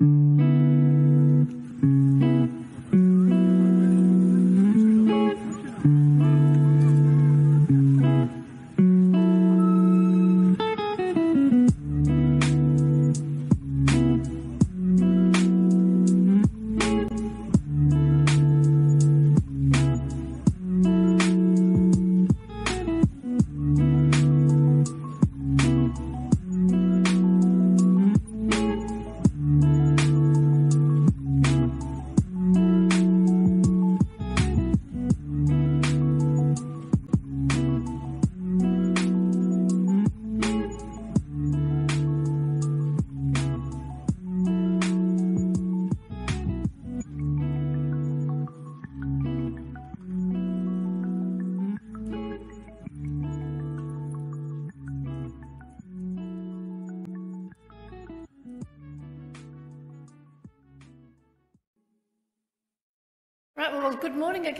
Right,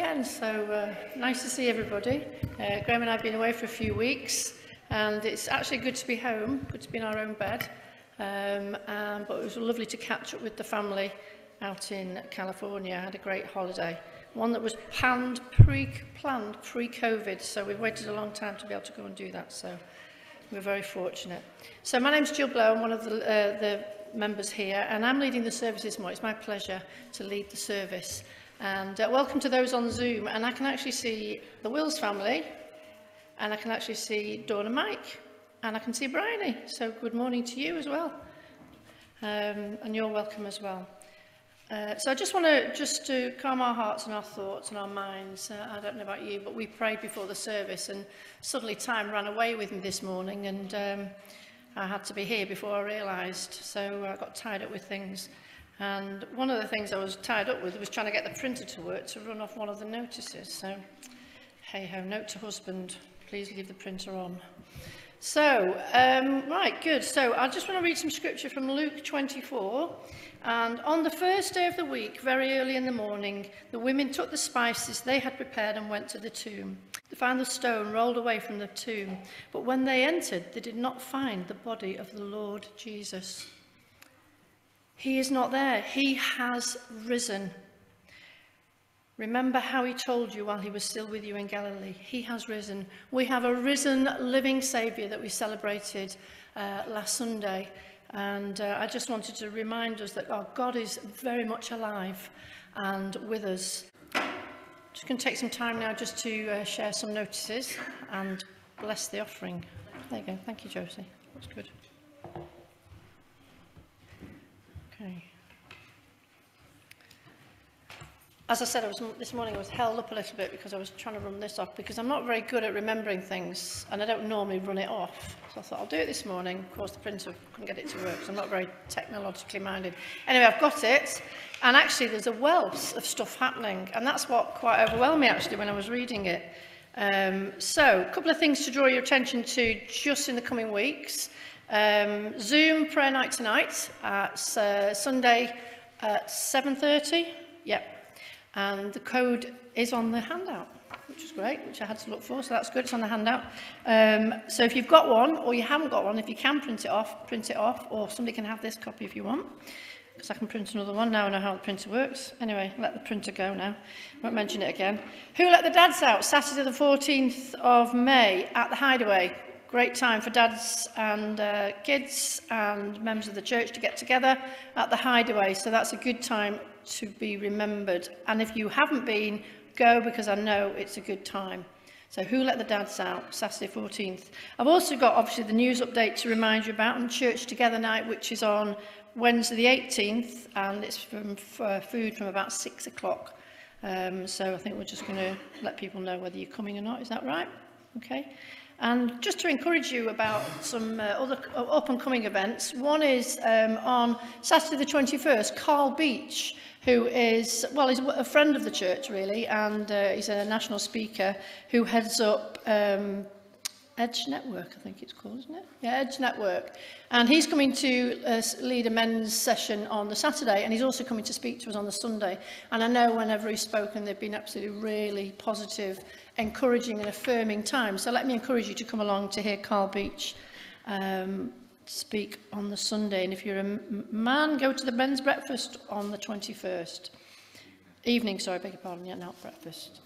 again. So uh, nice to see everybody. Uh, Graham and I have been away for a few weeks and it's actually good to be home, good to be in our own bed. Um, um, but it was lovely to catch up with the family out in California. I had a great holiday. One that was planned pre-planned pre-COVID. So we've waited a long time to be able to go and do that. So we're very fortunate. So my name's Jill Blow. I'm one of the, uh, the members here and I'm leading the services more. It's my pleasure to lead the service. And uh, welcome to those on Zoom. And I can actually see the Wills family, and I can actually see Dawn and Mike, and I can see Bryony. So good morning to you as well. Um, and you're welcome as well. Uh, so I just want to just to calm our hearts and our thoughts and our minds. Uh, I don't know about you, but we prayed before the service, and suddenly time ran away with me this morning, and um, I had to be here before I realised. So I got tied up with things. And one of the things I was tied up with was trying to get the printer to work to run off one of the notices. So, hey ho, note to husband, please leave the printer on. So, um, right, good. So I just want to read some scripture from Luke 24. And on the first day of the week, very early in the morning, the women took the spices they had prepared and went to the tomb. They found the stone rolled away from the tomb. But when they entered, they did not find the body of the Lord Jesus. He is not there. He has risen. Remember how he told you while he was still with you in Galilee. He has risen. We have a risen living Saviour that we celebrated uh, last Sunday. And uh, I just wanted to remind us that our God is very much alive and with us. Just going to take some time now just to uh, share some notices and bless the offering. There you go. Thank you, Josie. That's good. Okay. As I said, I was, this morning I was held up a little bit because I was trying to run this off because I'm not very good at remembering things and I don't normally run it off. So I thought I'll do it this morning. Of course, the printer couldn't get it to work because I'm not very technologically minded. Anyway, I've got it and actually there's a wealth of stuff happening and that's what quite overwhelmed me actually when I was reading it. Um, so, a couple of things to draw your attention to just in the coming weeks. Um, Zoom prayer night tonight at uh, Sunday at 7.30. Yep. And the code is on the handout, which is great, which I had to look for, so that's good, it's on the handout. Um, so if you've got one, or you haven't got one, if you can print it off, print it off, or somebody can have this copy if you want. because I can print another one now I know how the printer works. Anyway, let the printer go now. Won't mention it again. Who let the dads out? Saturday the 14th of May at the Hideaway great time for dads and uh, kids and members of the church to get together at the hideaway. So that's a good time to be remembered. And if you haven't been, go because I know it's a good time. So who let the dads out? Saturday 14th. I've also got obviously the news update to remind you about and Church Together Night, which is on Wednesday the 18th, and it's from uh, food from about six o'clock. Um, so I think we're just going to let people know whether you're coming or not. Is that right? Okay. And just to encourage you about some uh, other uh, up-and-coming events, one is um, on Saturday the 21st, Carl Beach, who is, well, he's a friend of the church, really, and uh, he's a national speaker who heads up um, Edge Network, I think it's called, isn't it? Yeah, Edge Network. And he's coming to uh, lead a men's session on the Saturday, and he's also coming to speak to us on the Sunday. And I know whenever he's spoken, they've been absolutely really positive encouraging and affirming time. So let me encourage you to come along to hear Carl Beach um, speak on the Sunday. And if you're a man, go to the men's breakfast on the 21st. Evening, sorry, beg your pardon, yeah, not breakfast.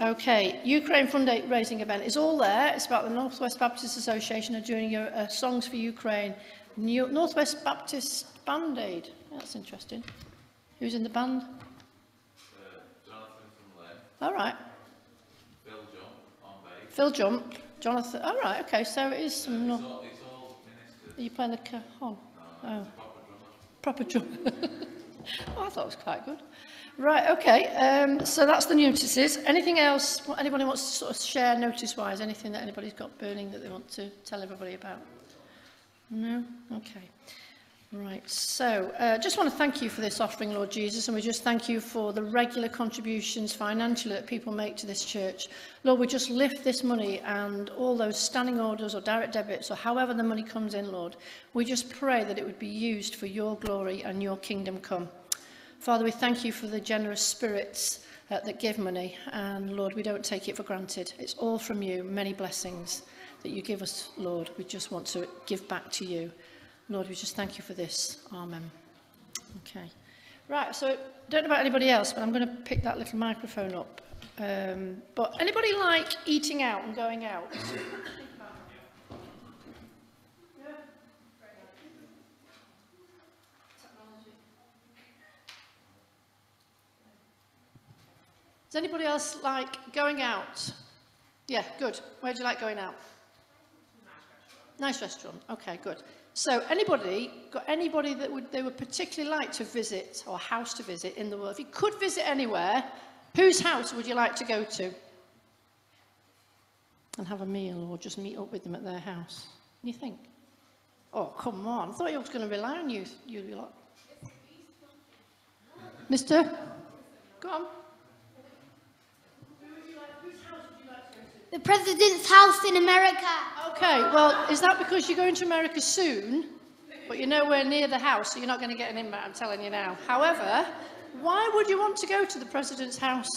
Okay, Ukraine fundraising event is all there. It's about the Northwest Baptist Association are doing a, a uh, Songs for Ukraine. New, Northwest Baptist Band Aid. That's interesting. Who's in the band? Uh, Jonathan from Leigh. All right. Phil Jump, Jonathan. All right, okay. So it is some. Not, all, all Are you playing the cajon? Oh, no, oh. proper drummer. oh, I thought it was quite good. Right, okay. Um, so that's the notices. Anything else what anybody wants to sort of share notice-wise? Anything that anybody's got burning that they want to tell everybody about? No? Okay. Right, so uh, just want to thank you for this offering, Lord Jesus, and we just thank you for the regular contributions financially that people make to this church. Lord, we just lift this money and all those standing orders or direct debits or however the money comes in, Lord. We just pray that it would be used for your glory and your kingdom come. Father, we thank you for the generous spirits uh, that give money, and Lord, we don't take it for granted. It's all from you, many blessings that you give us, Lord. We just want to give back to you. Lord, we just thank you for this. Amen. Okay. Right, so don't know about anybody else, but I'm going to pick that little microphone up. Um, but anybody like eating out and going out? Does anybody else like going out? Yeah, good. Where do you like going out? Nice restaurant. Okay, good. So anybody, got anybody that would, they would particularly like to visit or house to visit in the world? If you could visit anywhere, whose house would you like to go to? And have a meal or just meet up with them at their house? And you think, oh, come on, I thought you was going to rely on you, you lot. Mr? Go on. The president's house in America. Okay, well, is that because you're going to America soon, but you're nowhere near the house, so you're not going to get an invite, I'm telling you now. However, why would you want to go to the president's house?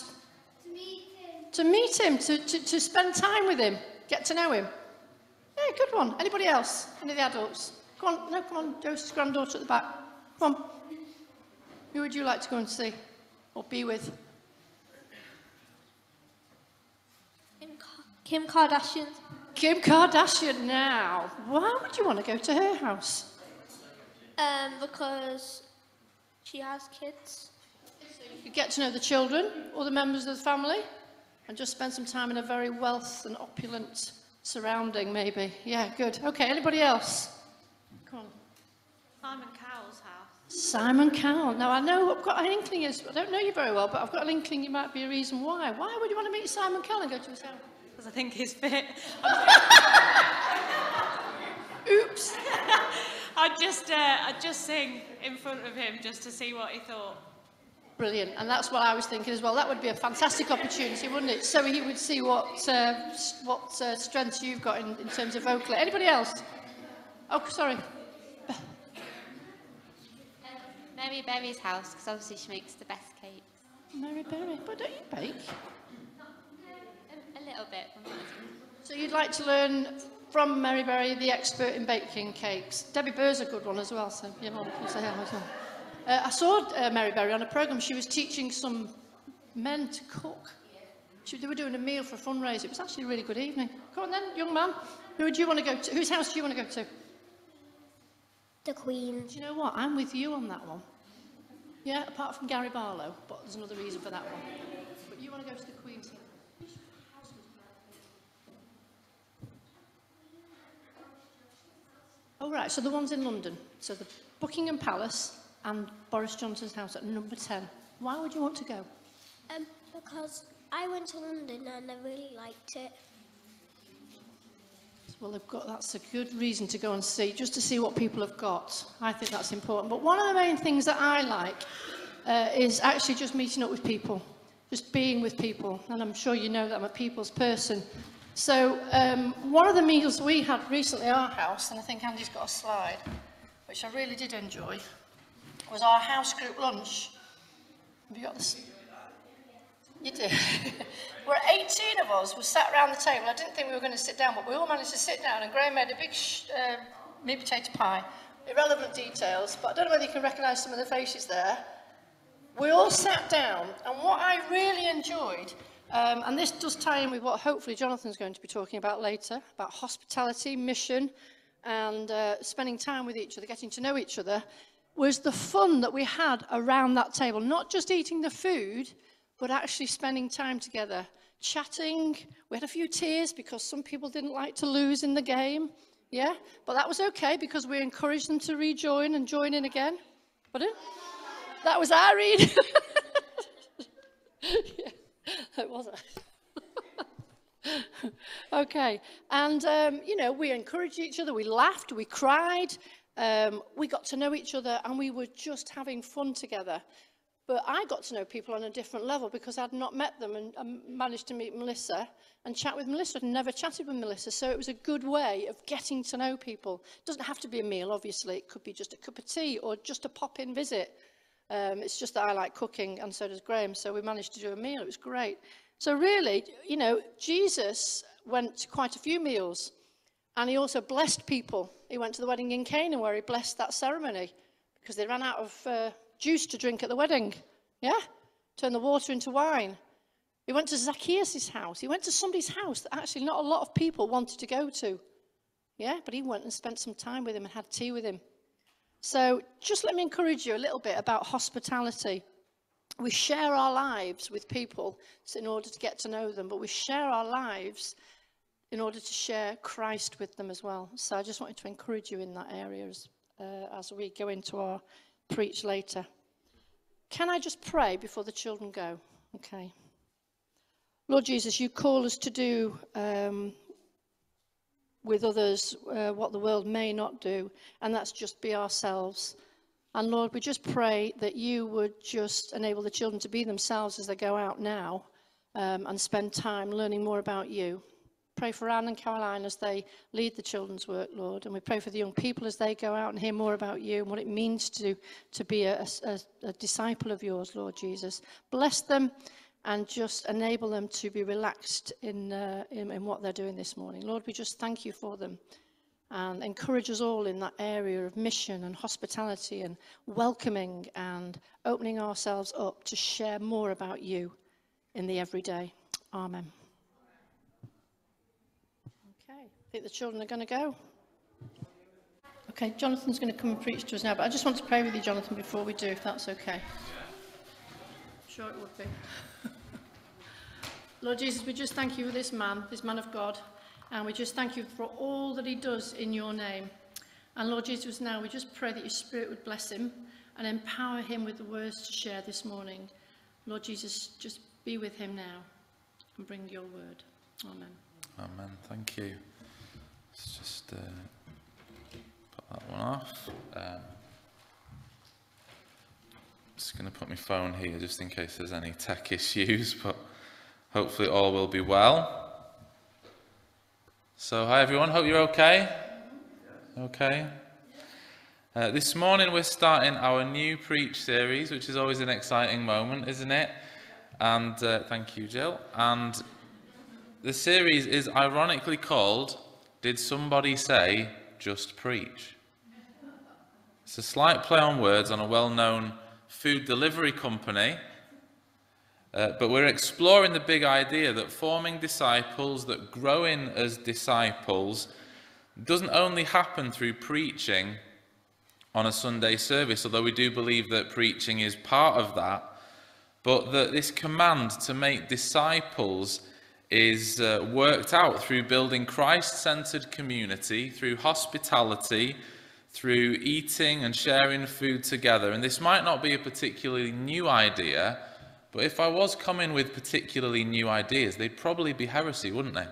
To meet him. To meet him, to, to, to spend time with him, get to know him. Yeah, good one. Anybody else? Any of the adults? Come on, no, come on, Joseph's granddaughter at the back. Come on. Who would you like to go and see or be with? Kim, Ka- Kim Kardashian. Kim Kardashian now. Why would you want to go to her house? Um, because she has kids. You get to know the children, all the members of the family, and just spend some time in a very wealth and opulent surrounding, maybe. Yeah, good. Okay, anybody else? Come on. Simon Cowell's house. Simon Cowell. Now, I know I've got an inkling, as, I don't know you very well, but I've got an inkling you might be a reason why. Why would you want to meet Simon Cowell and go to his house? Because I think he's fit. Oops. I'd just, uh, I'd just sing in front of him just to see what he thought. Brilliant, and that's what I was thinking as well. That would be a fantastic opportunity, wouldn't it? So he would see what uh, what uh, strengths you've got in, in terms of vocal. Anybody else? Oh, sorry. Mary Berry's house, because obviously she makes the best cakes. Mary Berry. But don't you bake? A, a little bit. from my husband. So you'd like to learn from Mary Berry, the expert in baking cakes. Debbie Burr's a good one as well, so you know, can say hello as well. Uh, I saw uh, Mary Berry on a programme. She was teaching some men to cook. She, they were doing a meal for a fundraiser. It was actually a really good evening. Come on then, young man. Who would you want to go to? Whose house do you want to go to? The Queen. Do you know what? I'm with you on that one. Yeah, apart from Gary Barlow, but there's another reason for that one. But you want to go to the Queen's Oh, right. So the one's in London. So the Buckingham Palace and Boris Johnson's house at number 10. Why would you want to go? Um, because I went to London and I really liked it. Well, they've got, that's a good reason to go and see, just to see what people have got. I think that's important. But one of the main things that I like uh, is actually just meeting up with people, just being with people. And I'm sure you know that I'm a people's person. So um, one of the meals we had recently at our house, and I think Andy's got a slide, which I really did enjoy, was our house group lunch. Have you got this? You do. We're 18 of us. We sat around the table. I didn't think we were going to sit down, but we all managed to sit down. And Graham made a big uh, meat potato pie. Irrelevant details, but I don't know whether you can recognise some of the faces there. We all sat down, and what I really enjoyed, Um, and this does tie in with what hopefully Jonathan's going to be talking about later, about hospitality, mission, and uh, spending time with each other, getting to know each other, was the fun that we had around that table. Not just eating the food, but actually spending time together, chatting. We had a few tears because some people didn't like to lose in the game. Yeah, but that was okay because we encouraged them to rejoin and join in again. Pardon? That was Irene. yeah. It was it? okay. And, um, you know, we encouraged each other. We laughed. We cried. Um, we got to know each other and we were just having fun together. But I got to know people on a different level because I'd not met them and, and managed to meet Melissa and chat with Melissa. I'd never chatted with Melissa, so it was a good way of getting to know people. It doesn't have to be a meal, obviously. It could be just a cup of tea or just a pop-in visit. Um, it's just that I like cooking, and so does Graham, so we managed to do a meal. It was great. So really, you know, Jesus went to quite a few meals, and he also blessed people. He went to the wedding in Cana where he blessed that ceremony because they ran out of uh, juice to drink at the wedding. Yeah? Turned the water into wine. He went to Zacchaeus' house. He went to somebody's house that actually not a lot of people wanted to go to. Yeah? But he went and spent some time with him and had tea with him. So just let me encourage you a little bit about hospitality. We share our lives with people in order to get to know them, but we share our lives in order to share Christ with them as well. So I just wanted to encourage you in that area as, uh, as we go into our preach later. Can I just pray before the children go? Okay. Lord Jesus, you call us to do um, with others uh, what the world may not do, and that's just be ourselves. And Lord, we just pray that you would just enable the children to be themselves as they go out now um, and spend time learning more about you. Pray for Anne and Caroline as they lead the children's work, Lord. And we pray for the young people as they go out and hear more about you and what it means to, to be a, a, a disciple of yours, Lord Jesus. Bless them. And just enable them to be relaxed in, uh, in, in what they're doing this morning. Lord, we just thank you for them and encourage us all in that area of mission and hospitality and welcoming and opening ourselves up to share more about you in the everyday. Amen. Okay, I think the children are going to go. Okay, Jonathan's going to come and preach to us now, but I just want to pray with you, Jonathan, before we do, if that's okay. I'm sure it would be. Lord Jesus, we just thank you for this man, this man of God, and we just thank you for all that he does in your name. And Lord Jesus, now we just pray that your spirit would bless him and empower him with the words to share this morning. Lord Jesus, just be with him now and bring your word. Amen. Amen. Thank you. Let's just uh, put that one off. Um, just going to put my phone here just in case there's any tech issues, but hopefully all will be well. So, hi everyone, hope you're okay. Okay. Uh, this morning we're starting our new preach series, which is always an exciting moment, isn't it? And uh, thank you, Jill. And the series is ironically called did somebody say, just preach? It's a slight play on words on a well known food delivery company. Uh, but we're exploring the big idea that forming disciples, that growing as disciples, doesn't only happen through preaching on a Sunday service, although we do believe that preaching is part of that, but that this command to make disciples is uh, worked out through building Christ-centered community, through hospitality, through eating and sharing food together. And this might not be a particularly new idea, but if I was coming with particularly new ideas, they'd probably be heresy, wouldn't they?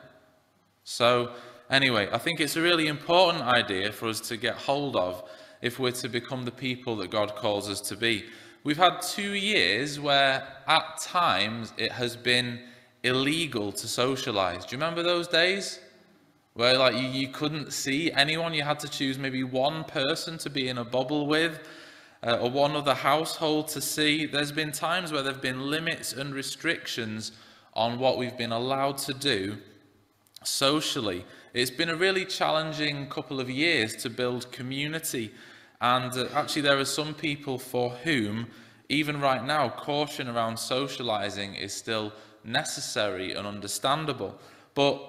So anyway, I think it's a really important idea for us to get hold of if we're to become the people that God calls us to be. We've had two years where at times it has been illegal to socialize. Do you remember those days? Where like you, you couldn't see anyone, you had to choose maybe one person to be in a bubble with, uh, or one other household to see. There's been times where there have been limits and restrictions on what we've been allowed to do socially It's been a really challenging couple of years to build community. And uh, actually, there are some people for whom, even right now, caution around socializing is still necessary and understandable. But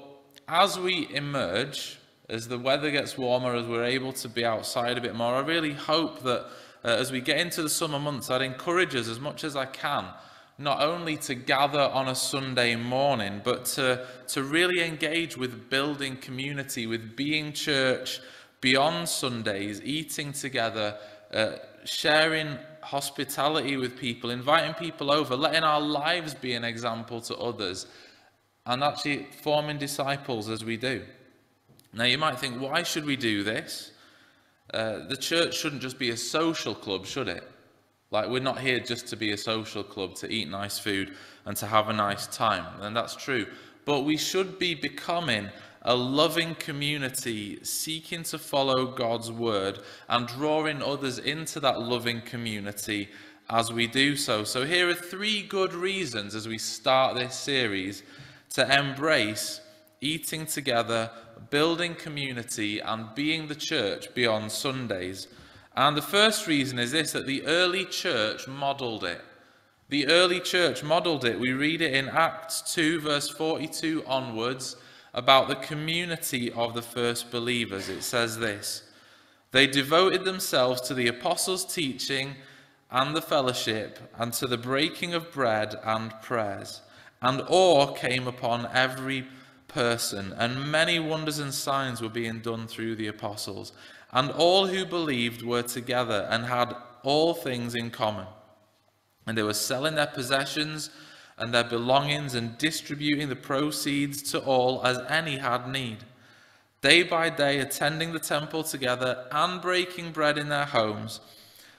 as we emerge, as the weather gets warmer, as we're able to be outside a bit more, I really hope that uh, as we get into the summer months, I'd encourage us as much as I can not only to gather on a Sunday morning, but to, to really engage with building community, with being church beyond Sundays, eating together, uh, sharing hospitality with people, inviting people over, letting our lives be an example to others, and actually forming disciples as we do. Now, you might think, why should we do this? Uh, the church shouldn't just be a social club, should it? Like, we're not here just to be a social club, to eat nice food and to have a nice time. And that's true. But we should be becoming a loving community, seeking to follow God's word and drawing others into that loving community as we do so. So, here are three good reasons as we start this series to embrace eating together, building community, and being the church beyond Sundays. And the first reason is this that the early church modeled it. The early church modeled it. We read it in Acts 2, verse 42 onwards, about the community of the first believers. It says this They devoted themselves to the apostles' teaching and the fellowship, and to the breaking of bread and prayers. And awe came upon every person, and many wonders and signs were being done through the apostles. And all who believed were together and had all things in common. And they were selling their possessions and their belongings and distributing the proceeds to all as any had need. Day by day, attending the temple together and breaking bread in their homes,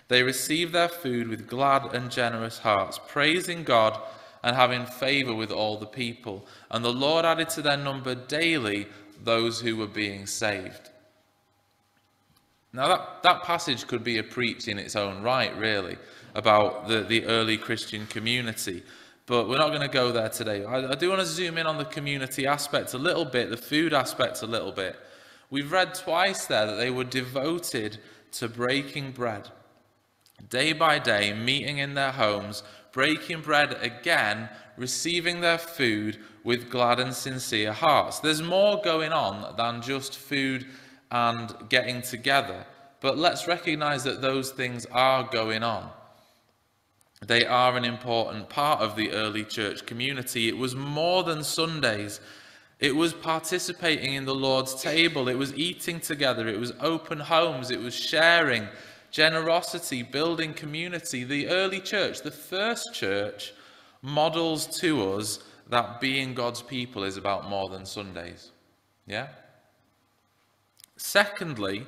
they received their food with glad and generous hearts, praising God and having favor with all the people. And the Lord added to their number daily those who were being saved. Now, that, that passage could be a preach in its own right, really, about the, the early Christian community. But we're not going to go there today. I, I do want to zoom in on the community aspect a little bit, the food aspect a little bit. We've read twice there that they were devoted to breaking bread. Day by day, meeting in their homes, breaking bread again, receiving their food with glad and sincere hearts. There's more going on than just food and getting together. But let's recognize that those things are going on. They are an important part of the early church community. It was more than Sundays. It was participating in the Lord's table. It was eating together. It was open homes. It was sharing, generosity, building community. The early church, the first church, models to us that being God's people is about more than Sundays. Yeah? Secondly,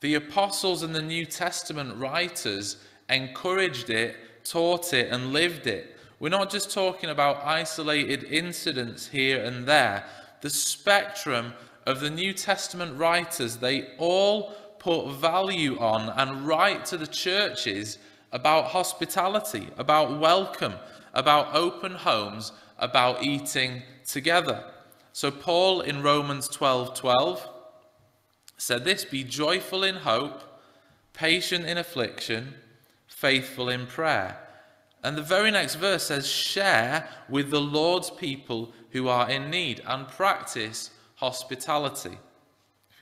the apostles and the New Testament writers encouraged it, taught it, and lived it. We're not just talking about isolated incidents here and there. The spectrum of the New Testament writers, they all put value on and write to the churches about hospitality, about welcome, about open homes, about eating together. So Paul in Romans 12 12 said this Be joyful in hope, patient in affliction, faithful in prayer. And the very next verse says, Share with the Lord's people who are in need and practice hospitality.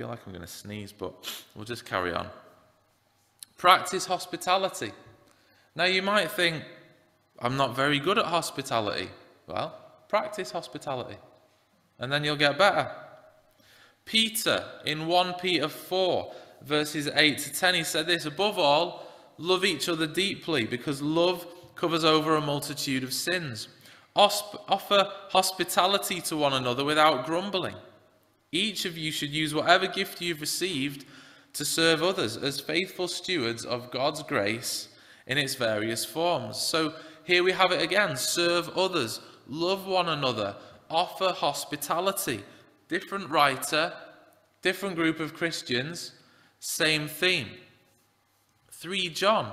Feel like I'm going to sneeze, but we'll just carry on. Practice hospitality. Now, you might think, I'm not very good at hospitality. Well, practice hospitality and then you'll get better. Peter, in 1 Peter 4, verses 8 to 10, he said this Above all, love each other deeply, because love covers over a multitude of sins. Offer hospitality to one another without grumbling. Each of you should use whatever gift you've received to serve others as faithful stewards of God's grace in its various forms. So here we have it again serve others, love one another, offer hospitality. Different writer, different group of Christians, same theme. 3 John,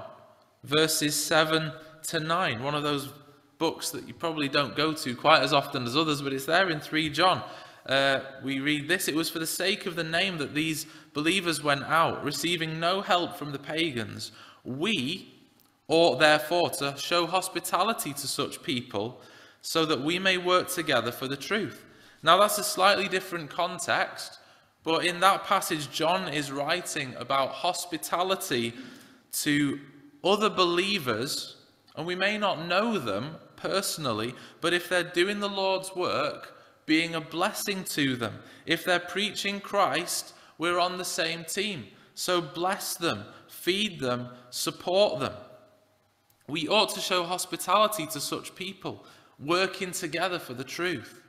verses 7 to 9, one of those books that you probably don't go to quite as often as others, but it's there in 3 John. Uh, we read this It was for the sake of the name that these believers went out, receiving no help from the pagans. We ought therefore to show hospitality to such people so that we may work together for the truth. Now, that's a slightly different context, but in that passage, John is writing about hospitality to other believers, and we may not know them personally, but if they're doing the Lord's work, being a blessing to them. If they're preaching Christ, we're on the same team. So bless them, feed them, support them. We ought to show hospitality to such people, working together for the truth.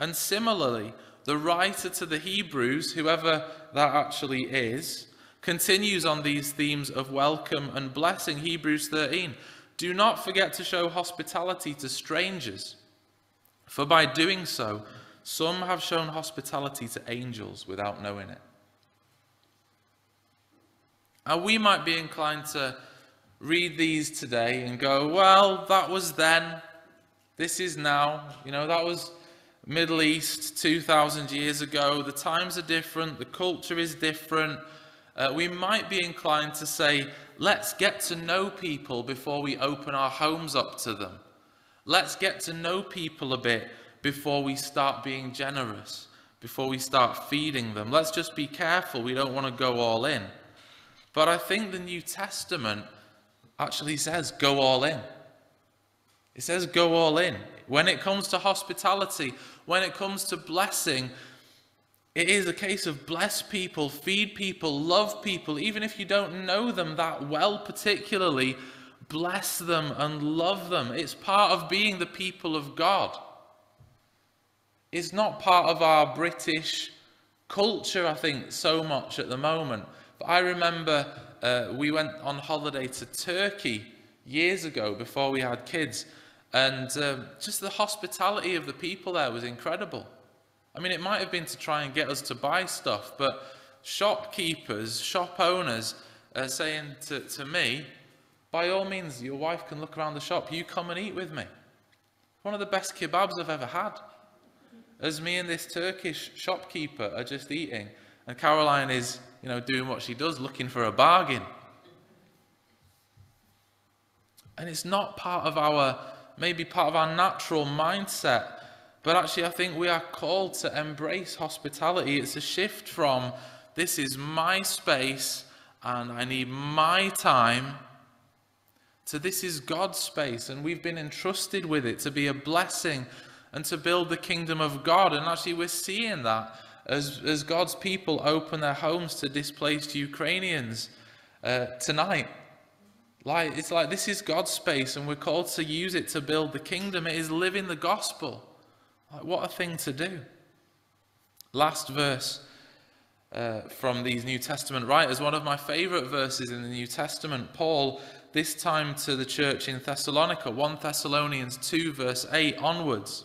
And similarly, the writer to the Hebrews, whoever that actually is, continues on these themes of welcome and blessing. Hebrews 13. Do not forget to show hospitality to strangers for by doing so, some have shown hospitality to angels without knowing it. And we might be inclined to read these today and go, well, that was then, this is now. You know, that was Middle East 2,000 years ago. The times are different, the culture is different. Uh, we might be inclined to say, let's get to know people before we open our homes up to them. Let's get to know people a bit before we start being generous, before we start feeding them. Let's just be careful. We don't want to go all in. But I think the New Testament actually says go all in. It says go all in. When it comes to hospitality, when it comes to blessing, it is a case of bless people, feed people, love people, even if you don't know them that well, particularly bless them and love them. It's part of being the people of God. It's not part of our British culture, I think, so much at the moment. But I remember uh, we went on holiday to Turkey years ago before we had kids. And um, just the hospitality of the people there was incredible. I mean, it might have been to try and get us to buy stuff, but shopkeepers, shop owners are saying to, to me, by all means, your wife can look around the shop. You come and eat with me. One of the best kebabs I've ever had. As me and this Turkish shopkeeper are just eating, and Caroline is, you know, doing what she does, looking for a bargain. And it's not part of our, maybe part of our natural mindset, but actually, I think we are called to embrace hospitality. It's a shift from this is my space and I need my time so this is God's space, and we've been entrusted with it to be a blessing and to build the kingdom of God. And actually, we're seeing that as, as God's people open their homes to displaced Ukrainians uh, tonight. Like, it's like this is God's space, and we're called to use it to build the kingdom. It is living the gospel. Like, what a thing to do. Last verse uh, from these New Testament writers, one of my favorite verses in the New Testament. Paul this time to the church in Thessalonica, 1 Thessalonians 2, verse 8 onwards,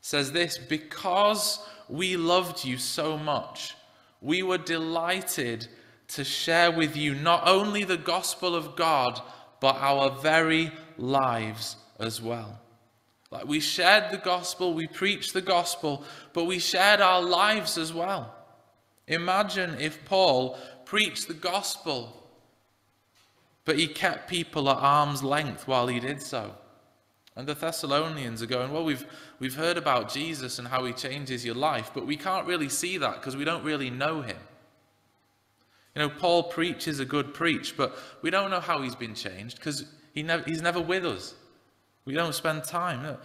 says this Because we loved you so much, we were delighted to share with you not only the gospel of God, but our very lives as well. Like we shared the gospel, we preached the gospel, but we shared our lives as well. Imagine if Paul preached the gospel but he kept people at arm's length while he did so. And the Thessalonians are going, Well, we've, we've heard about Jesus and how he changes your life, but we can't really see that because we don't really know him. You know, Paul preaches a good preach, but we don't know how he's been changed because he he's never with us. We don't spend time.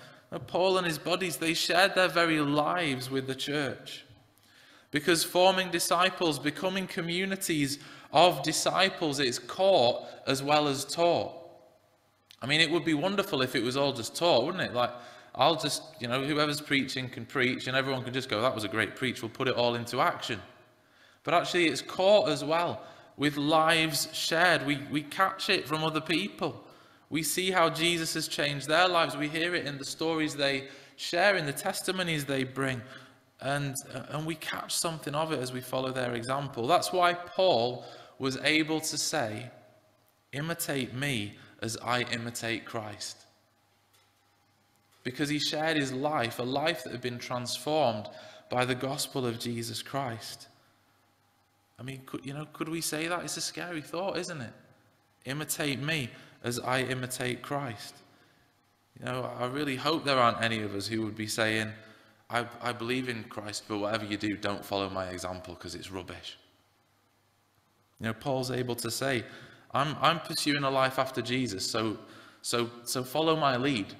Paul and his buddies, they shared their very lives with the church. Because forming disciples, becoming communities of disciples, it's caught as well as taught. I mean, it would be wonderful if it was all just taught, wouldn't it? Like, I'll just, you know, whoever's preaching can preach, and everyone can just go, that was a great preach, we'll put it all into action. But actually, it's caught as well with lives shared. We, we catch it from other people. We see how Jesus has changed their lives. We hear it in the stories they share, in the testimonies they bring. And, uh, and we catch something of it as we follow their example. That's why Paul was able to say, Imitate me as I imitate Christ. because he shared his life, a life that had been transformed by the gospel of Jesus Christ. I mean, could, you know, could we say that? It's a scary thought, isn't it? Imitate me as I imitate Christ. You know, I really hope there aren't any of us who would be saying, I, I believe in Christ, but whatever you do, don't follow my example because it's rubbish. You know, Paul's able to say, I'm, I'm pursuing a life after Jesus, so, so, so follow my lead.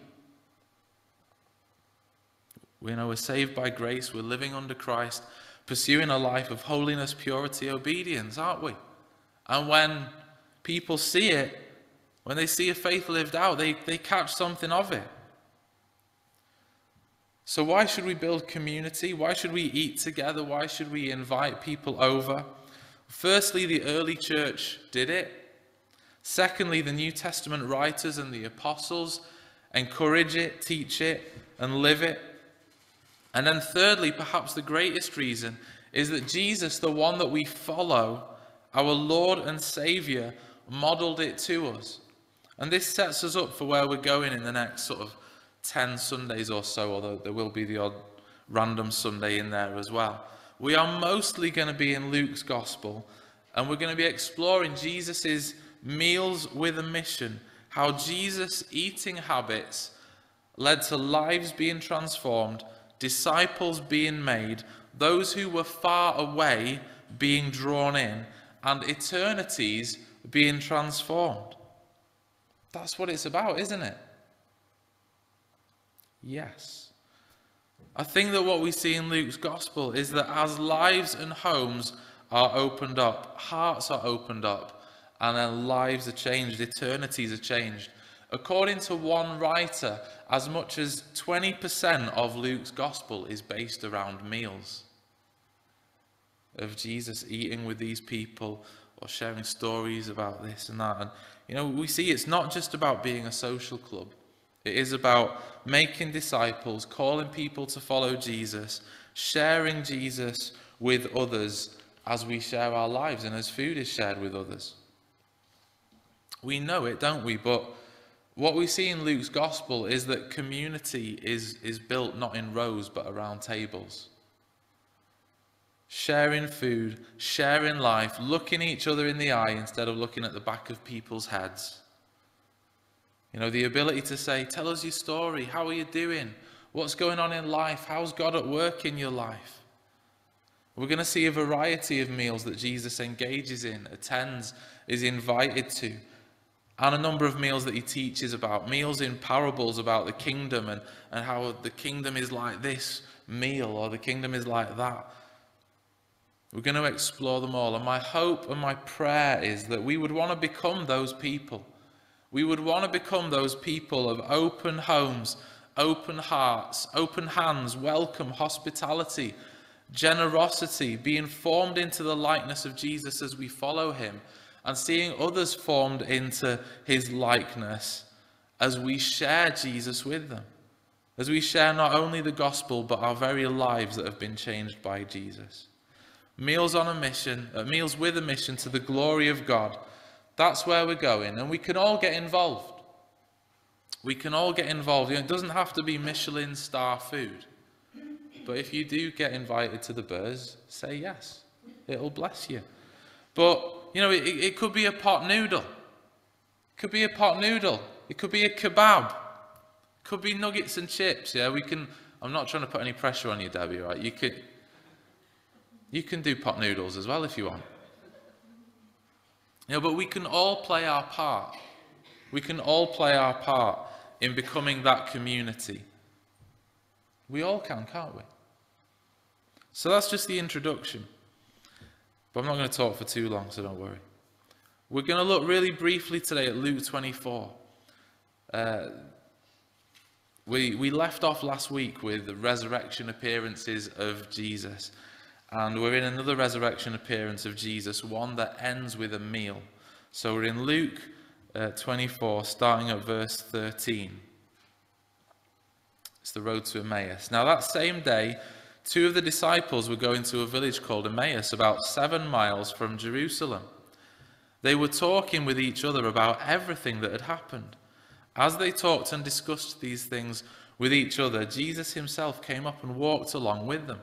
We know we're saved by grace, we're living under Christ, pursuing a life of holiness, purity, obedience, aren't we? And when people see it, when they see a faith lived out, they, they catch something of it. So, why should we build community? Why should we eat together? Why should we invite people over? Firstly, the early church did it. Secondly, the New Testament writers and the apostles encourage it, teach it, and live it. And then, thirdly, perhaps the greatest reason is that Jesus, the one that we follow, our Lord and Savior, modeled it to us. And this sets us up for where we're going in the next sort of 10 Sundays or so, although there will be the odd random Sunday in there as well. We are mostly going to be in Luke's Gospel, and we're going to be exploring Jesus' meals with a mission, how Jesus' eating habits led to lives being transformed, disciples being made, those who were far away being drawn in, and eternities being transformed. That's what it's about, isn't it? Yes. I think that what we see in Luke's gospel is that as lives and homes are opened up, hearts are opened up, and then lives are changed, eternities are changed. According to one writer, as much as 20% of Luke's gospel is based around meals of Jesus eating with these people or sharing stories about this and that. And, you know, we see it's not just about being a social club. It is about making disciples, calling people to follow Jesus, sharing Jesus with others as we share our lives and as food is shared with others. We know it, don't we? But what we see in Luke's gospel is that community is, is built not in rows but around tables. Sharing food, sharing life, looking each other in the eye instead of looking at the back of people's heads. You know, the ability to say, Tell us your story. How are you doing? What's going on in life? How's God at work in your life? We're going to see a variety of meals that Jesus engages in, attends, is invited to, and a number of meals that he teaches about. Meals in parables about the kingdom and, and how the kingdom is like this meal or the kingdom is like that. We're going to explore them all. And my hope and my prayer is that we would want to become those people we would want to become those people of open homes, open hearts, open hands, welcome, hospitality, generosity, being formed into the likeness of Jesus as we follow him, and seeing others formed into his likeness as we share Jesus with them. As we share not only the gospel, but our very lives that have been changed by Jesus. Meals on a mission, uh, meals with a mission to the glory of God that's where we're going, and we can all get involved. We can all get involved. You know, it doesn't have to be Michelin star food. But if you do get invited to the Burrs, say yes. It'll bless you. But, you know, it, it could be a pot noodle. It could be a pot noodle. It could be a kebab. It could be nuggets and chips. Yeah, we can. I'm not trying to put any pressure on you, Debbie, right? You could. You can do pot noodles as well if you want. You know, but we can all play our part. We can all play our part in becoming that community. We all can, can't we? So that's just the introduction. But I'm not going to talk for too long, so don't worry. We're going to look really briefly today at Luke 24. Uh, we, we left off last week with the resurrection appearances of Jesus. And we're in another resurrection appearance of Jesus, one that ends with a meal. So we're in Luke uh, 24, starting at verse 13. It's the road to Emmaus. Now, that same day, two of the disciples were going to a village called Emmaus, about seven miles from Jerusalem. They were talking with each other about everything that had happened. As they talked and discussed these things, with each other, Jesus himself came up and walked along with them,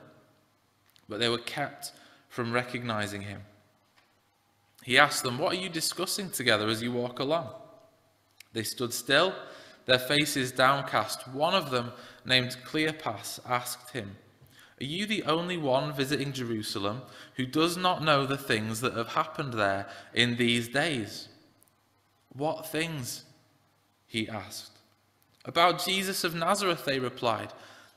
but they were kept from recognizing him. He asked them, What are you discussing together as you walk along? They stood still, their faces downcast. One of them, named Cleopas, asked him, Are you the only one visiting Jerusalem who does not know the things that have happened there in these days? What things? He asked. About Jesus of Nazareth, they replied.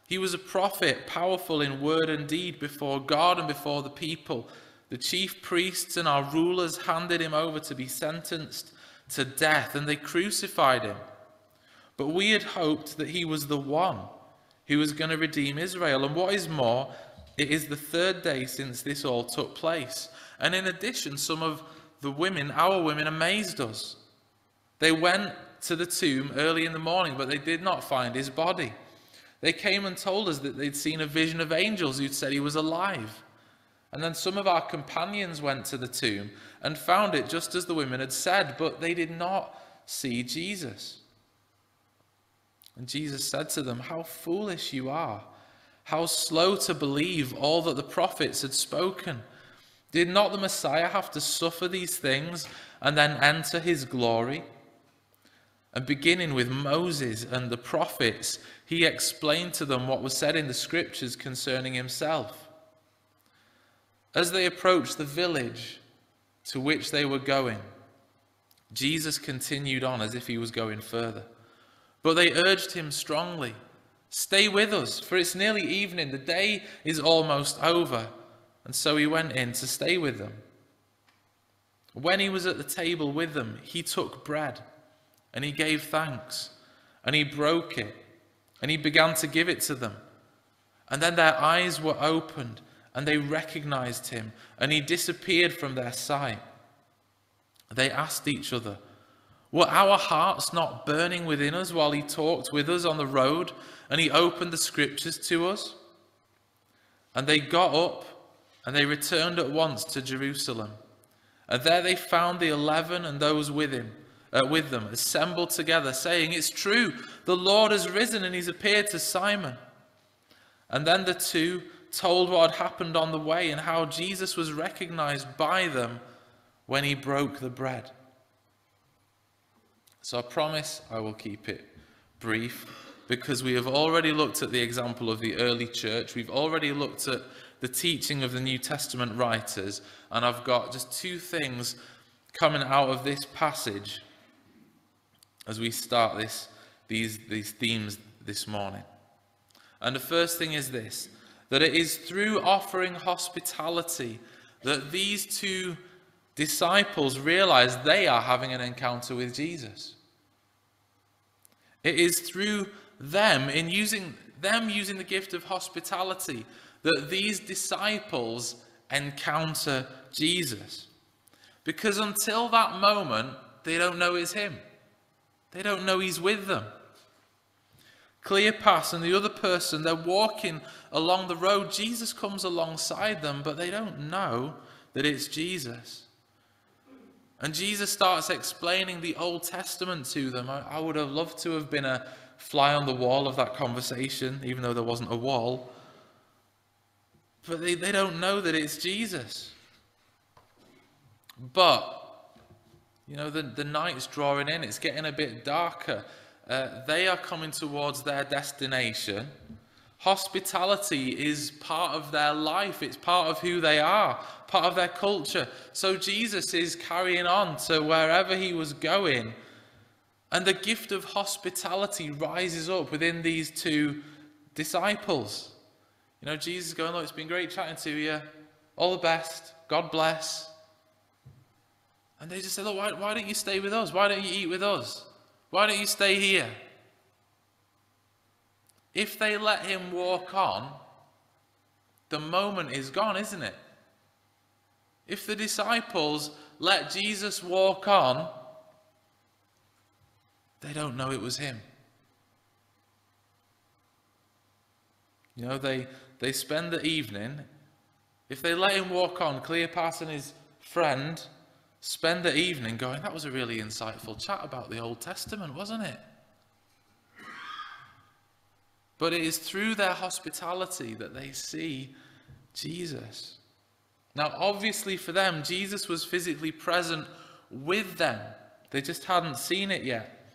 He was a prophet, powerful in word and deed before God and before the people. The chief priests and our rulers handed him over to be sentenced to death, and they crucified him. But we had hoped that he was the one who was going to redeem Israel. And what is more, it is the third day since this all took place. And in addition, some of the women, our women, amazed us. They went to the tomb early in the morning, but they did not find his body. They came and told us that they'd seen a vision of angels who'd said he was alive. And then some of our companions went to the tomb and found it just as the women had said, but they did not see Jesus. And Jesus said to them, How foolish you are! How slow to believe all that the prophets had spoken. Did not the Messiah have to suffer these things and then enter his glory? And beginning with Moses and the prophets, he explained to them what was said in the scriptures concerning himself. As they approached the village to which they were going, Jesus continued on as if he was going further. But they urged him strongly, Stay with us, for it's nearly evening. The day is almost over. And so he went in to stay with them. When he was at the table with them, he took bread and he gave thanks and he broke it and he began to give it to them. And then their eyes were opened and they recognized him, and he disappeared from their sight. They asked each other, Were our hearts not burning within us while he talked with us on the road and he opened the scriptures to us? And they got up and they returned at once to Jerusalem. And there they found the eleven and those with him. Uh, with them assembled together, saying, It's true, the Lord has risen and he's appeared to Simon. And then the two told what had happened on the way and how Jesus was recognized by them when he broke the bread. So I promise I will keep it brief because we have already looked at the example of the early church. We've already looked at the teaching of the New Testament writers. And I've got just two things coming out of this passage as we start this, these, these themes this morning. And the first thing is this that it is through offering hospitality that these two disciples realize they are having an encounter with Jesus. It is through them, in using them using the gift of hospitality, that these disciples encounter Jesus. Because until that moment, they don't know it's him. They don't know he's with them. Cleopas and the other person, they're walking along the road. Jesus comes alongside them, but they don't know that it's Jesus. And Jesus starts explaining the Old Testament to them. I, I would have loved to have been a fly on the wall of that conversation, even though there wasn't a wall. But they, they don't know that it's Jesus. But, you know, the, the night's drawing in, it's getting a bit darker. Uh, they are coming towards their destination. Hospitality is part of their life, it's part of who they are, part of their culture. So Jesus is carrying on to wherever he was going. And the gift of hospitality rises up within these two disciples. You know, Jesus going, Look, it's been great chatting to you. All the best. God bless. And they just said, Look, why, why don't you stay with us? Why don't you eat with us? Why don't you stay here? If they let him walk on, the moment is gone, isn't it? If the disciples let Jesus walk on, they don't know it was him. You know, they, they spend the evening, if they let him walk on, Cleopas and his friend spend the evening going, that was a really insightful chat about the Old Testament, wasn't it? But it is through their hospitality that they see Jesus. Now, obviously, for them, Jesus was physically present with them. They just hadn't seen it yet.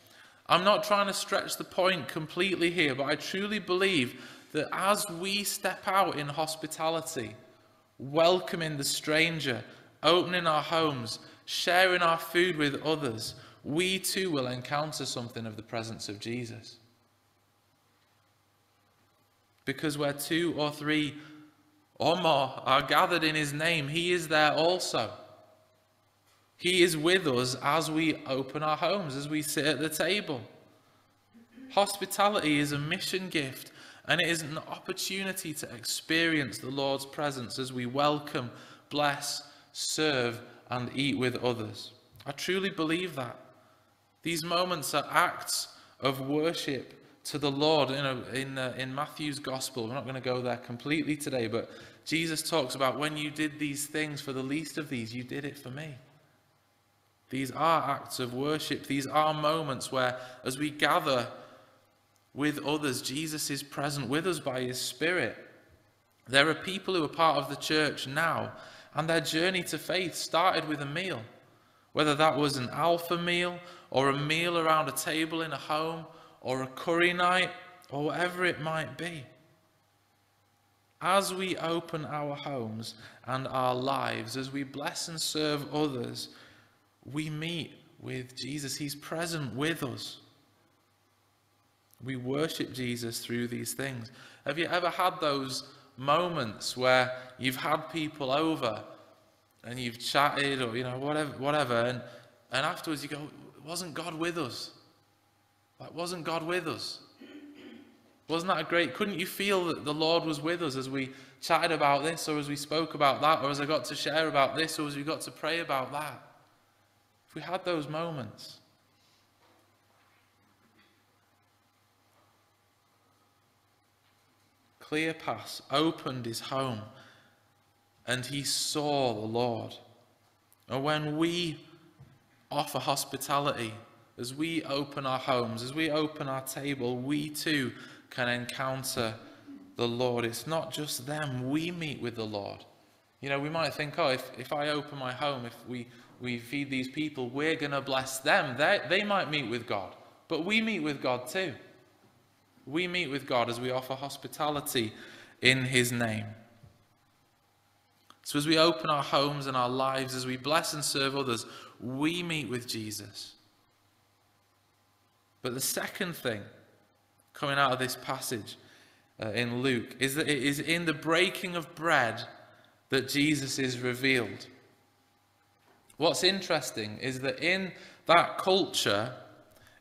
I'm not trying to stretch the point completely here, but I truly believe that as we step out in hospitality, welcoming the stranger, opening our homes, sharing our food with others, we too will encounter something of the presence of Jesus. Because where two or three or more are gathered in his name, he is there also. He is with us as we open our homes, as we sit at the table. Hospitality is a mission gift and it is an opportunity to experience the Lord's presence as we welcome, bless, serve, and eat with others. I truly believe that. These moments are acts of worship to the Lord. You know, in, uh, in Matthew's Gospel, we're not going to go there completely today, but Jesus talks about when you did these things for the least of these, you did it for me. These are acts of worship. These are moments where, as we gather with others, Jesus is present with us by his Spirit. There are people who are part of the church now, and their journey to faith started with a meal. Whether that was an alpha meal, or a meal around a table in a home, or a curry night, or whatever it might be. As we open our homes and our lives, as we bless and serve others, we meet with Jesus. He's present with us. We worship Jesus through these things. Have you ever had those moments where you've had people over and you've chatted or you know whatever whatever and and afterwards you go wasn't God with us? Like wasn't God with us? Wasn't that a great couldn't you feel that the Lord was with us as we chatted about this or as we spoke about that or as I got to share about this or as we got to pray about that? If we had those moments Cleopas opened his home and he saw the Lord. And when we offer hospitality, as we open our homes, as we open our table, we too can encounter the Lord. It's not just them, we meet with the Lord. You know, we might think, oh, if, if I open my home, if we, we feed these people, we're going to bless them. They, they might meet with God, but we meet with God too. We meet with God as we offer hospitality in His name. So, as we open our homes and our lives, as we bless and serve others, we meet with Jesus. But the second thing coming out of this passage uh, in Luke is that it is in the breaking of bread that Jesus is revealed. What's interesting is that in that culture,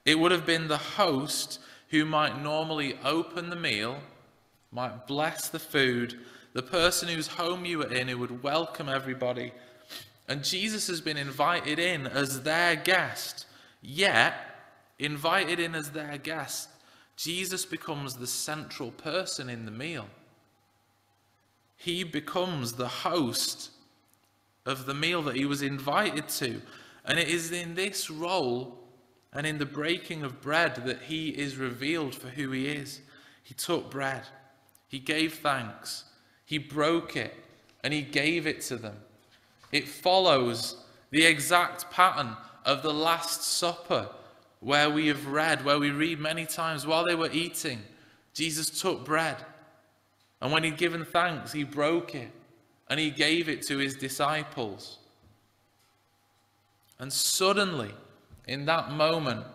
it would have been the host who might normally open the meal, might bless the food, the person whose home you were in who would welcome everybody. And Jesus has been invited in as their guest. Yet, invited in as their guest, Jesus becomes the central person in the meal. He becomes the host of the meal that he was invited to. And it is in this role and in the breaking of bread that he is revealed for who he is. He took bread, he gave thanks, he broke it, and he gave it to them. It follows the exact pattern of the Last Supper, where we have read, where we read many times while they were eating, Jesus took bread. And when he'd given thanks, he broke it and he gave it to his disciples. And suddenly, in that moment,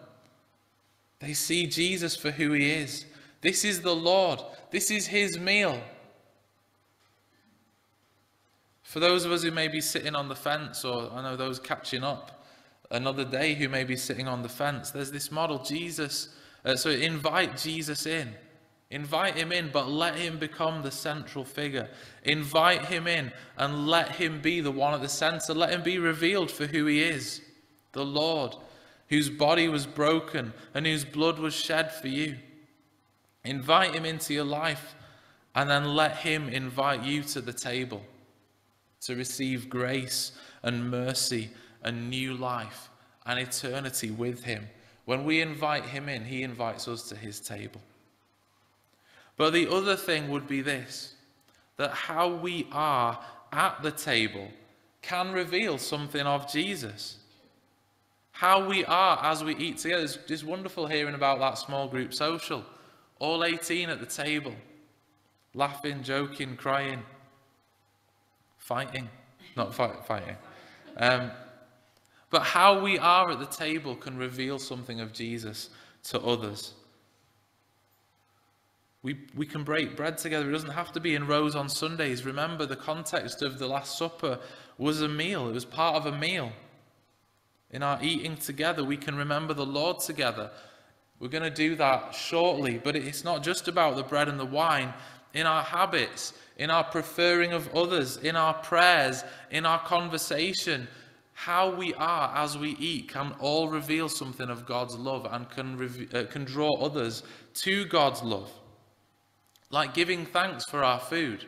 they see Jesus for who he is. This is the Lord. This is his meal. For those of us who may be sitting on the fence, or I know those catching up another day who may be sitting on the fence, there's this model Jesus. Uh, so invite Jesus in. Invite him in, but let him become the central figure. Invite him in and let him be the one at the center. Let him be revealed for who he is the Lord, whose body was broken and whose blood was shed for you. Invite him into your life and then let him invite you to the table to receive grace and mercy and new life and eternity with him. When we invite him in, he invites us to his table. But the other thing would be this that how we are at the table can reveal something of Jesus. How we are as we eat together. It's, it's wonderful hearing about that small group social. All 18 at the table, laughing, joking, crying, fighting. Not fight, fighting. Um, but how we are at the table can reveal something of Jesus to others. We, we can break bread together. It doesn't have to be in rows on Sundays. Remember, the context of the Last Supper was a meal, it was part of a meal. In our eating together, we can remember the Lord together. We're going to do that shortly, but it's not just about the bread and the wine. In our habits, in our preferring of others, in our prayers, in our conversation, how we are as we eat can all reveal something of God's love and can, uh, can draw others to God's love. Like giving thanks for our food.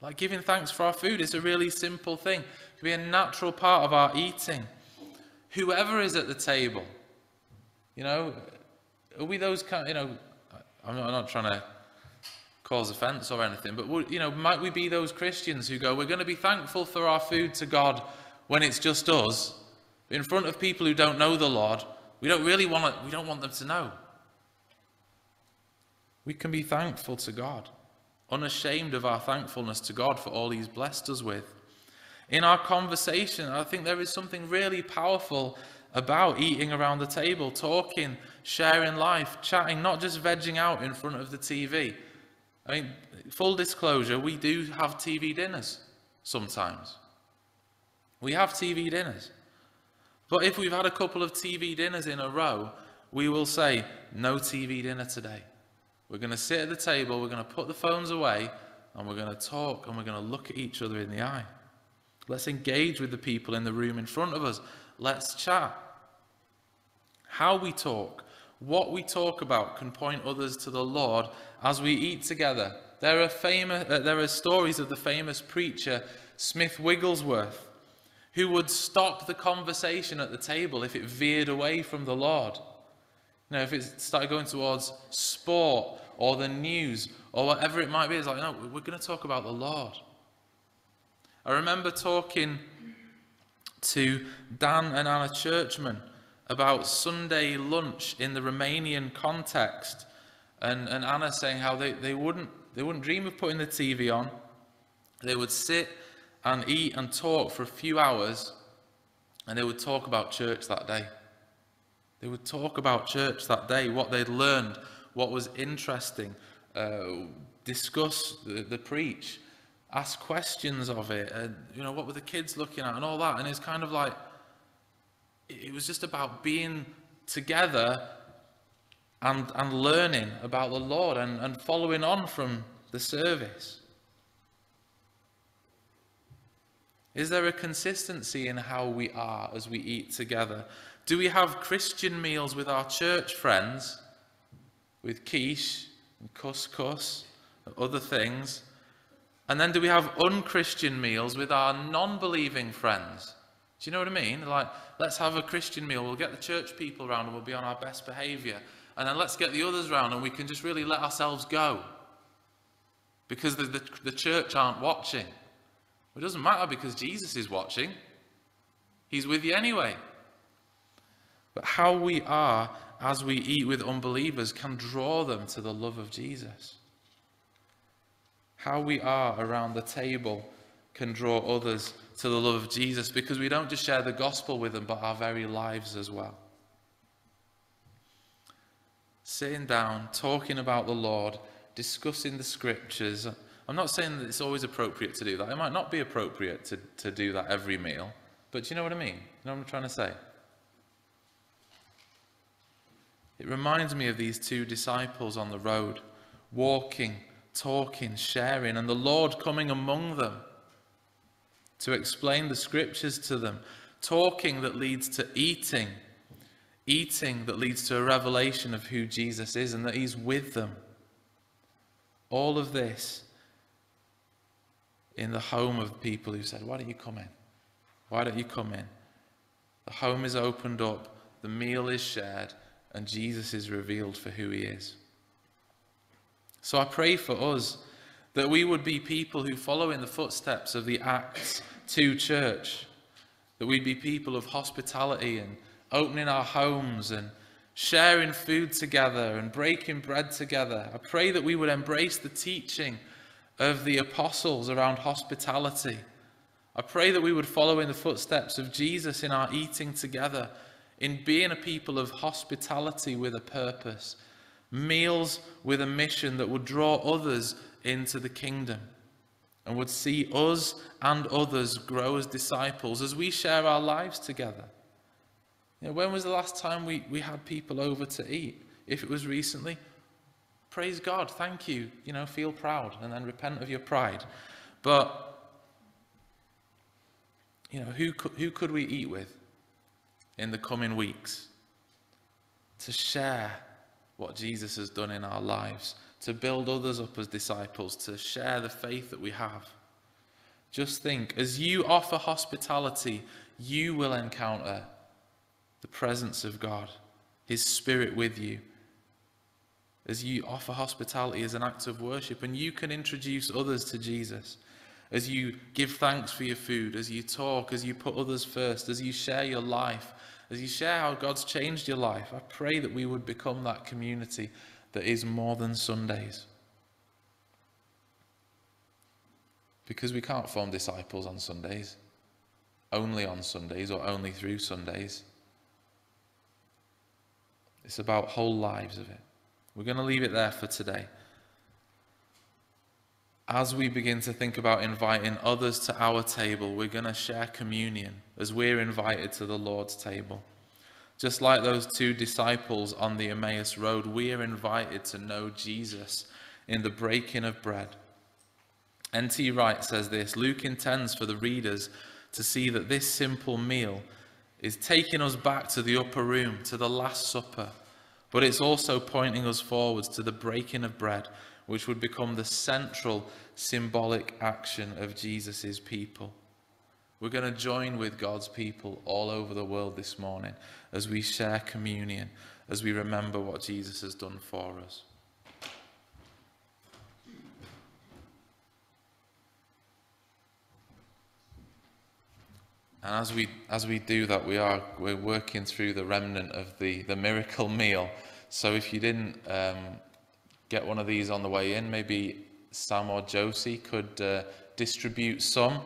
Like giving thanks for our food is a really simple thing. It can be a natural part of our eating. Whoever is at the table, you know, are we those kind, you know, I'm not, trying to cause offense or anything, but, you know, might we be those Christians who go, we're going to be thankful for our food to God when it's just us, in front of people who don't know the Lord, we don't really want to, we don't want them to know. We can be thankful to God, unashamed of our thankfulness to God for all He's blessed us with. In our conversation, I think there is something really powerful about eating around the table, talking, sharing life, chatting, not just vegging out in front of the TV. I mean, full disclosure, we do have TV dinners sometimes. We have TV dinners. But if we've had a couple of TV dinners in a row, we will say, no TV dinner today. We're going to sit at the table, we're going to put the phones away, and we're going to talk and we're going to look at each other in the eye. Let's engage with the people in the room in front of us. Let's chat. How we talk, what we talk about can point others to the Lord as we eat together. There are, famous, uh, there are stories of the famous preacher Smith Wigglesworth who would stop the conversation at the table if it veered away from the Lord. You know, if it started going towards sport or the news or whatever it might be, it's like, no, we're going to talk about the Lord. I remember talking to Dan and Anna Churchman about Sunday lunch in the Romanian context. And, and Anna saying how they, they, wouldn't, they wouldn't dream of putting the TV on. They would sit and eat and talk for a few hours, and they would talk about church that day. They would talk about church that day, what they'd learned, what was interesting, uh, discuss the, the preach, ask questions of it, and you know what were the kids looking at, and all that. And it's kind of like it was just about being together and and learning about the Lord and, and following on from the service. Is there a consistency in how we are as we eat together? Do we have Christian meals with our church friends, with quiche and couscous and other things? And then do we have unchristian meals with our non believing friends? Do you know what I mean? Like, let's have a Christian meal, we'll get the church people around and we'll be on our best behaviour. And then let's get the others around and we can just really let ourselves go. Because the, the, the church aren't watching. It doesn't matter because Jesus is watching. He's with you anyway. But how we are as we eat with unbelievers can draw them to the love of Jesus. How we are around the table can draw others to the love of Jesus because we don't just share the gospel with them, but our very lives as well. Sitting down, talking about the Lord, discussing the scriptures, I'm not saying that it's always appropriate to do that. It might not be appropriate to, to do that every meal. But do you know what I mean? You know what I'm trying to say? It reminds me of these two disciples on the road, walking, talking, sharing, and the Lord coming among them to explain the scriptures to them. Talking that leads to eating, eating that leads to a revelation of who Jesus is and that He's with them. All of this in the home of people who said, Why don't you come in? Why don't you come in? The home is opened up, the meal is shared, and Jesus is revealed for who he is. So I pray for us that we would be people who follow in the footsteps of the Acts 2 church, that we'd be people of hospitality and opening our homes and sharing food together and breaking bread together. I pray that we would embrace the teaching of the apostles around hospitality. I pray that we would follow in the footsteps of Jesus in our eating together, in being a people of hospitality with a purpose, meals with a mission that would draw others into the kingdom and would see us and others grow as disciples as we share our lives together. You know, when was the last time we, we had people over to eat? If it was recently, praise God, thank you, you know, feel proud and then repent of your pride. But, you know, who could, who could we eat with in the coming weeks to share what Jesus has done in our lives, to build others up as disciples, to share the faith that we have? Just think, as you offer hospitality, you will encounter the presence of God, His Spirit with you, as you offer hospitality as an act of worship, and you can introduce others to Jesus. As you give thanks for your food, as you talk, as you put others first, as you share your life, as you share how God's changed your life, I pray that we would become that community that is more than Sundays. Because we can't form disciples on Sundays, only on Sundays or only through Sundays. It's about whole lives of it. We're going to leave it there for today. As we begin to think about inviting others to our table, we're going to share communion as we're invited to the Lord's table. Just like those two disciples on the Emmaus Road, we are invited to know Jesus in the breaking of bread. N.T. Wright says this Luke intends for the readers to see that this simple meal is taking us back to the upper room, to the Last Supper, but it's also pointing us forwards to the breaking of bread, which would become the central symbolic action of Jesus' people. We're going to join with God's people all over the world this morning as we share communion, as we remember what Jesus has done for us. And as we, as we do that, we are, we're working through the remnant of the, the miracle meal. So if you didn't um, get one of these on the way in, maybe Sam or Josie could uh, distribute some.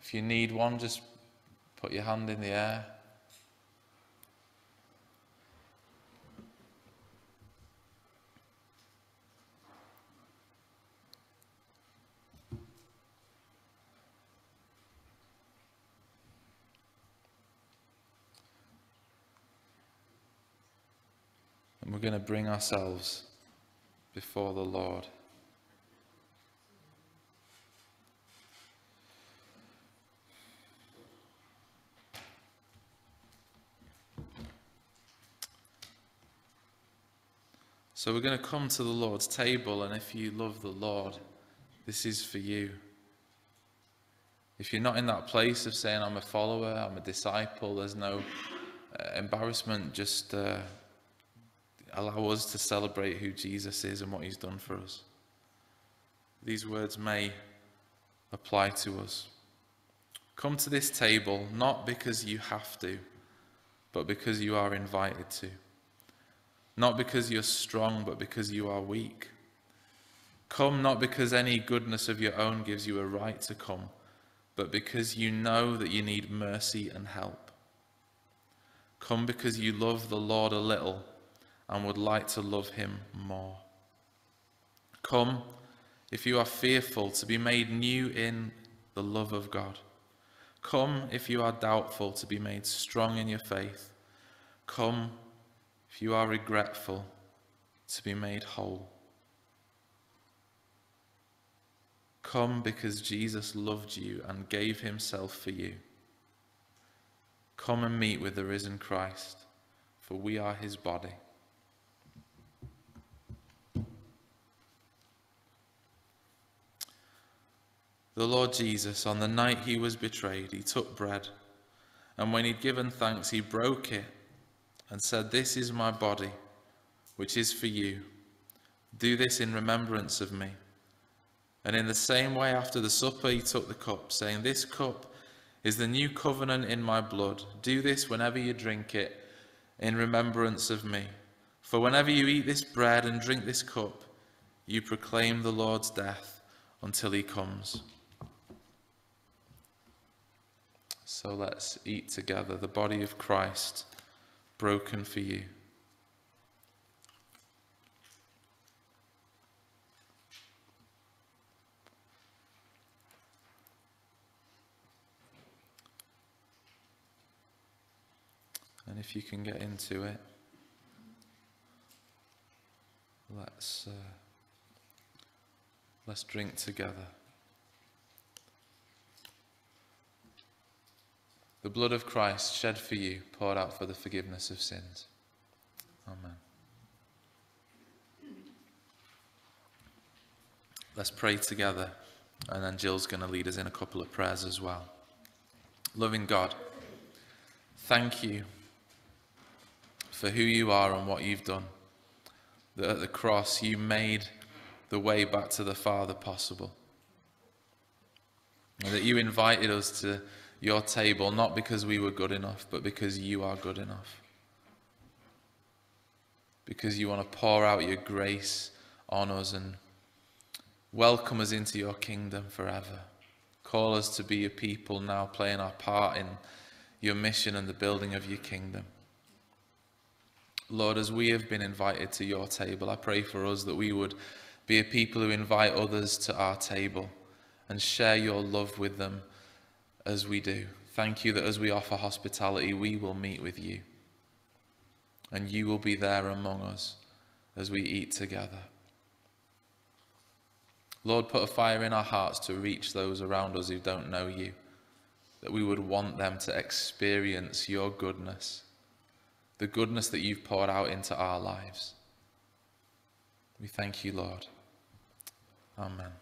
If you need one, just put your hand in the air. And we're going to bring ourselves before the Lord. So we're going to come to the Lord's table, and if you love the Lord, this is for you. If you're not in that place of saying, I'm a follower, I'm a disciple, there's no uh, embarrassment, just uh, allow us to celebrate who Jesus is and what he's done for us. These words may apply to us. Come to this table not because you have to, but because you are invited to. Not because you're strong, but because you are weak. Come not because any goodness of your own gives you a right to come, but because you know that you need mercy and help. Come because you love the Lord a little and would like to love him more. Come, if you are fearful, to be made new in the love of God. Come, if you are doubtful, to be made strong in your faith. Come, if you are regretful, to be made whole. Come because Jesus loved you and gave himself for you. Come and meet with the risen Christ, for we are his body. The Lord Jesus, on the night he was betrayed, he took bread, and when he'd given thanks, he broke it and said, This is my body, which is for you. Do this in remembrance of me. And in the same way, after the supper, he took the cup, saying, This cup is the new covenant in my blood. Do this whenever you drink it in remembrance of me. For whenever you eat this bread and drink this cup, you proclaim the Lord's death until he comes. So let's eat together the body of Christ broken for you. And if you can get into it, let's uh, let's drink together. The blood of Christ shed for you, poured out for the forgiveness of sins. Amen. Let's pray together, and then Jill's going to lead us in a couple of prayers as well. Loving God, thank you for who you are and what you've done. That at the cross you made the way back to the Father possible. And that you invited us to your table not because we were good enough, but because you are good enough. Because you want to pour out your grace on us and welcome us into your kingdom forever. Call us to be a people now playing our part in your mission and the building of your kingdom. Lord, as we have been invited to your table, I pray for us that we would be a people who invite others to our table and share your love with them as we do. Thank you that as we offer hospitality, we will meet with you. And you will be there among us as we eat together. Lord, put a fire in our hearts to reach those around us who don't know you, that we would want them to experience your goodness, the goodness that you've poured out into our lives. We thank you, Lord. Amen.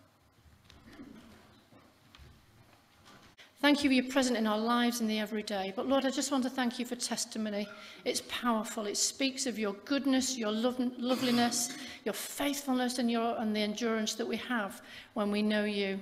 Thank you, you're present in our lives in the everyday. But Lord, I just want to thank you for testimony. It's powerful. It speaks of your goodness, your love, loveliness, your faithfulness, and, your, and the endurance that we have when we know you.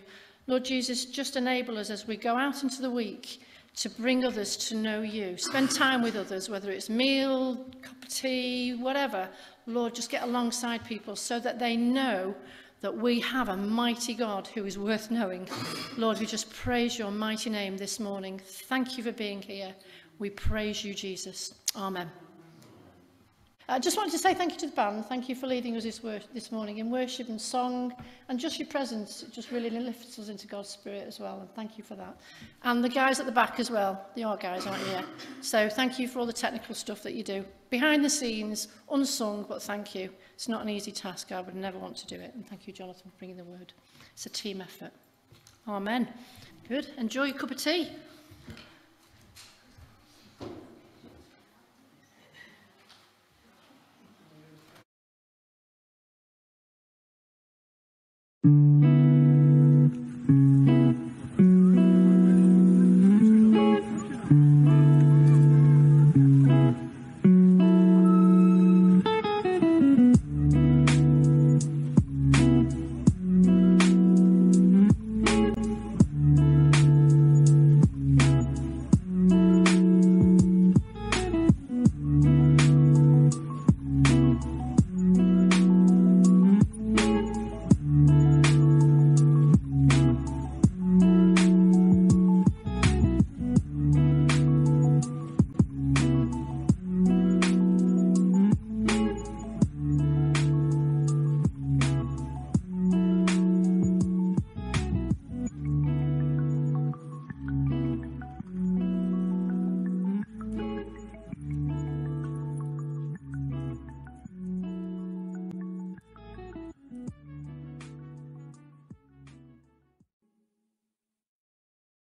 Lord Jesus, just enable us as we go out into the week to bring others to know you. Spend time with others, whether it's meal, cup of tea, whatever. Lord, just get alongside people so that they know that we have a mighty God who is worth knowing. Lord, we just praise your mighty name this morning. Thank you for being here. We praise you, Jesus. Amen. I just wanted to say thank you to the band. Thank you for leading us this, this morning in worship and song. And just your presence it just really lifts us into God's spirit as well. And thank you for that. And the guys at the back as well. They are guys, aren't they? So thank you for all the technical stuff that you do. Behind the scenes, unsung, but thank you. It's not an easy task. I would never want to do it. And thank you, Jonathan, for bringing the word. It's a team effort. Amen. Good. Enjoy your cup of tea.